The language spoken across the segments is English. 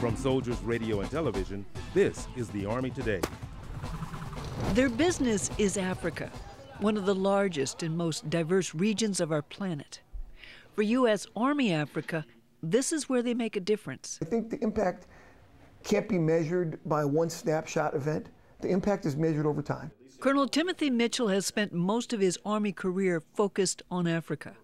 From Soldiers Radio and Television, this is the Army Today. Their business is Africa, one of the largest and most diverse regions of our planet. For U.S. Army Africa, this is where they make a difference. I think the impact can't be measured by one snapshot event. The impact is measured over time. Colonel Timothy Mitchell has spent most of his Army career focused on Africa.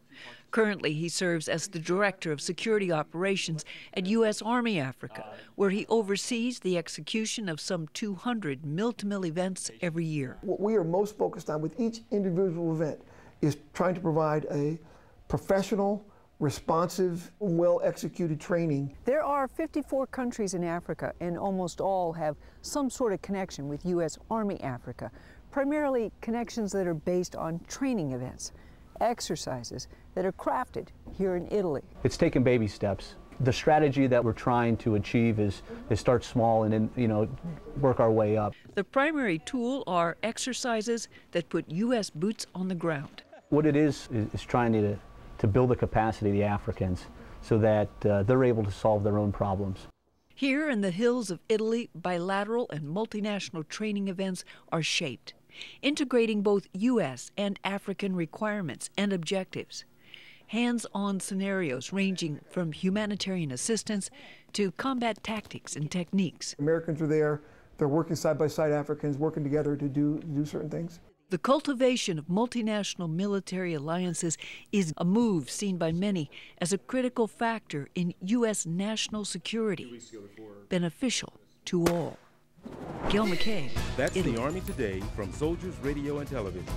Currently, he serves as the Director of Security Operations at U.S. Army Africa, where he oversees the execution of some 200 mil to mil events every year. What we are most focused on with each individual event is trying to provide a professional, responsive, well executed training. There are 54 countries in Africa, and almost all have some sort of connection with U.S. Army Africa, primarily connections that are based on training events, exercises that are crafted here in Italy. It's taken baby steps. The strategy that we're trying to achieve is, is start small and then, you know, work our way up. The primary tool are exercises that put U.S. boots on the ground. What it is, is, is trying to to build the capacity of the Africans so that uh, they're able to solve their own problems. Here in the hills of Italy, bilateral and multinational training events are shaped, integrating both U.S. and African requirements and objectives. Hands on scenarios ranging from humanitarian assistance to combat tactics and techniques. Americans are there, they're working side by side, Africans working together to do, to do certain things. The cultivation of multinational military alliances is a move seen by many as a critical factor in U.S. national security, beneficial to all. Gil McKay. That's Italy. the Army Today from Soldiers Radio and Television.